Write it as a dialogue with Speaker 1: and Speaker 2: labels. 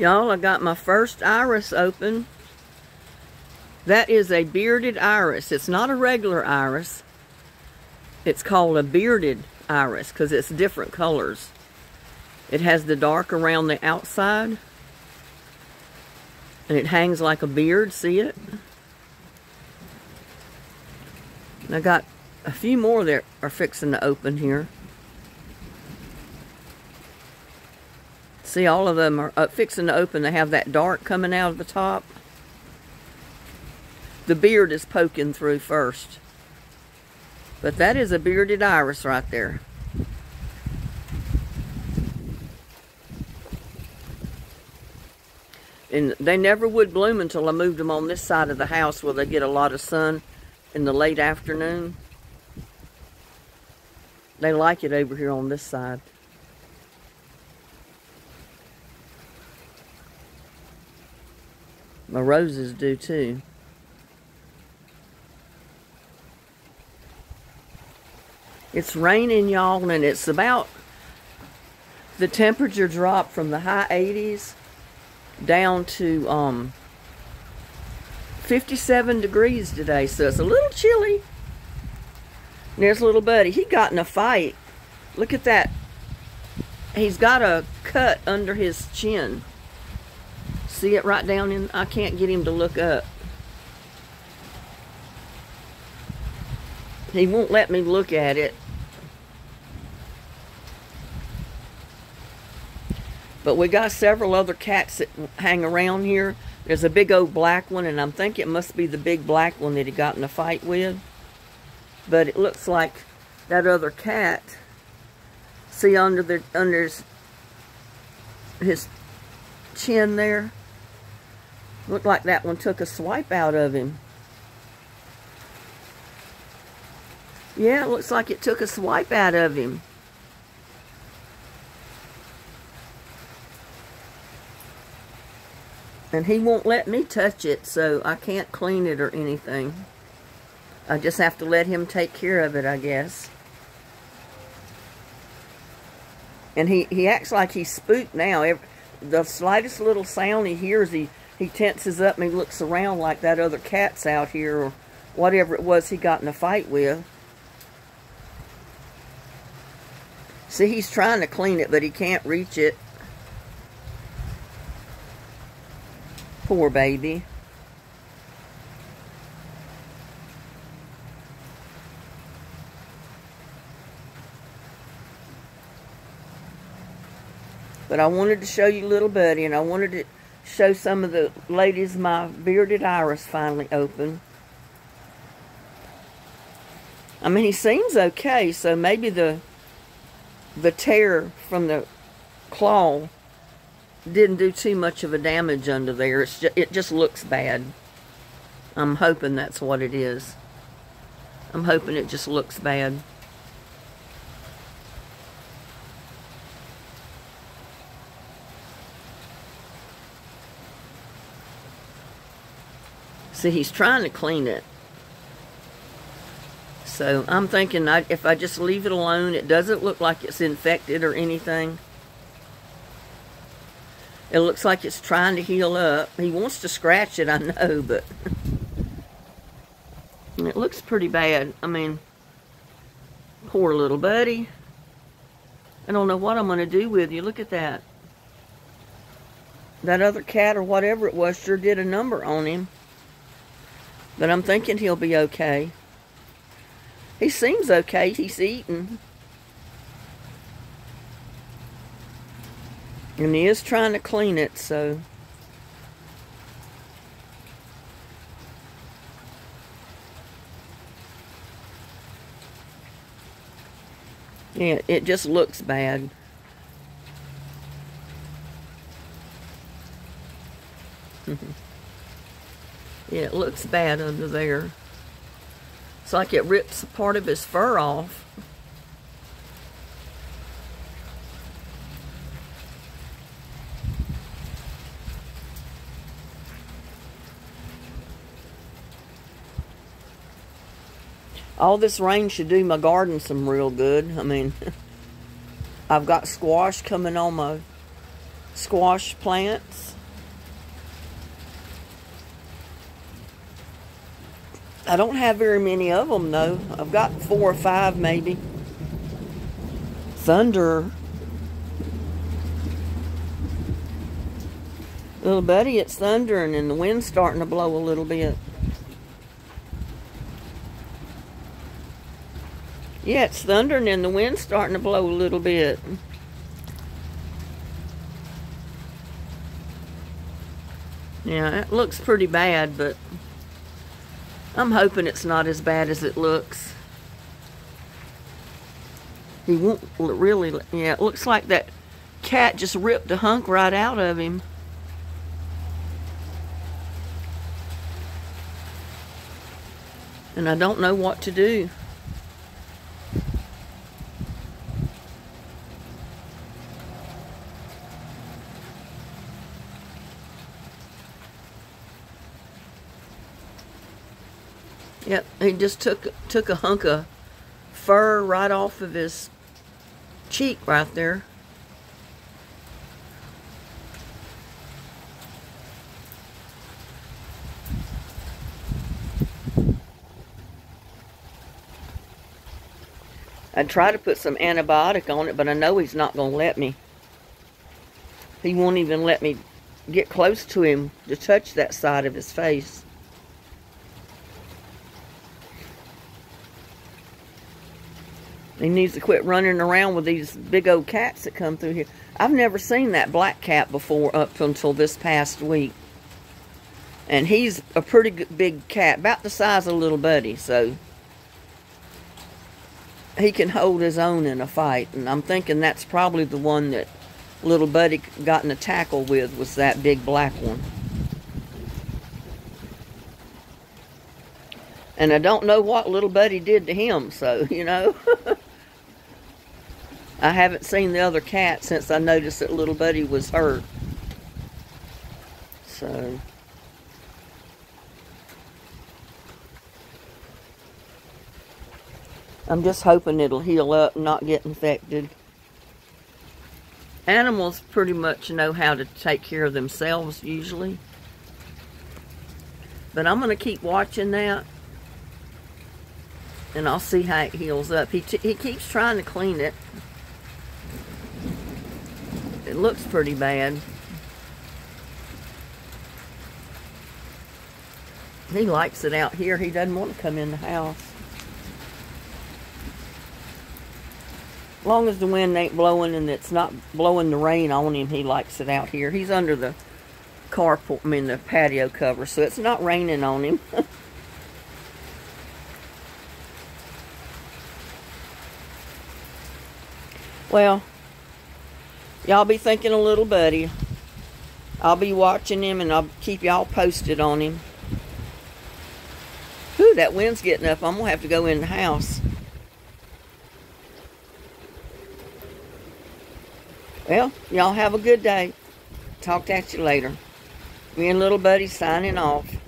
Speaker 1: Y'all, I got my first iris open. That is a bearded iris. It's not a regular iris. It's called a bearded iris because it's different colors. It has the dark around the outside. And it hangs like a beard. See it? And I got a few more that are fixing to open here. See, all of them are uh, fixing to open. They have that dark coming out of the top. The beard is poking through first. But that is a bearded iris right there. And they never would bloom until I moved them on this side of the house where they get a lot of sun in the late afternoon. They like it over here on this side. My roses do too. It's raining, y'all, and it's about the temperature dropped from the high 80s down to um 57 degrees today, so it's a little chilly. And there's little buddy. He got in a fight. Look at that. He's got a cut under his chin. See it right down in, I can't get him to look up. He won't let me look at it. But we got several other cats that hang around here. There's a big old black one, and I'm thinking it must be the big black one that he got in a fight with. But it looks like that other cat. See under the under his, his chin there? Looked like that one took a swipe out of him. Yeah, looks like it took a swipe out of him. And he won't let me touch it, so I can't clean it or anything. I just have to let him take care of it, I guess. And he, he acts like he's spooked now. Every, the slightest little sound he hears, he he tenses up and he looks around like that other cat's out here or whatever it was he got in a fight with. See, he's trying to clean it, but he can't reach it. Poor baby. But I wanted to show you little buddy, and I wanted to show some of the ladies my bearded iris finally open. I mean, he seems okay, so maybe the the tear from the claw didn't do too much of a damage under there. It's just, it just looks bad. I'm hoping that's what it is. I'm hoping it just looks bad. See, he's trying to clean it. So I'm thinking I, if I just leave it alone, it doesn't look like it's infected or anything. It looks like it's trying to heal up. He wants to scratch it, I know, but it looks pretty bad. I mean, poor little buddy. I don't know what I'm going to do with you. Look at that. That other cat or whatever it was sure did a number on him. But I'm thinking he'll be okay. He seems okay. He's eating. And he is trying to clean it, so... Yeah, it just looks bad. Yeah, it looks bad under there. It's like it rips a part of his fur off. All this rain should do my garden some real good. I mean, I've got squash coming on my squash plants. I don't have very many of them though. I've got four or five maybe. Thunder. Little buddy, it's thundering and the wind's starting to blow a little bit. Yeah, it's thundering and the wind's starting to blow a little bit. Yeah, it looks pretty bad, but I'm hoping it's not as bad as it looks. He won't really, yeah, it looks like that cat just ripped a hunk right out of him. And I don't know what to do. He just took took a hunk of fur right off of his cheek right there. I'd try to put some antibiotic on it, but I know he's not going to let me. He won't even let me get close to him to touch that side of his face. He needs to quit running around with these big old cats that come through here. I've never seen that black cat before up until this past week. And he's a pretty big cat, about the size of little buddy, so he can hold his own in a fight. And I'm thinking that's probably the one that little buddy got in a tackle with was that big black one. And I don't know what little buddy did to him, so, you know. I haven't seen the other cat since I noticed that little buddy was hurt. So. I'm just hoping it'll heal up and not get infected. Animals pretty much know how to take care of themselves usually. But I'm going to keep watching that. And I'll see how it heals up. He, he keeps trying to clean it. Looks pretty bad. He likes it out here. He doesn't want to come in the house. As long as the wind ain't blowing and it's not blowing the rain on him, he likes it out here. He's under the carport, I mean the patio cover, so it's not raining on him. well, Y'all be thinking a little buddy. I'll be watching him and I'll keep y'all posted on him. Ooh, that wind's getting up. I'm going to have to go in the house. Well, y'all have a good day. Talk to you later. Me and little buddy signing off.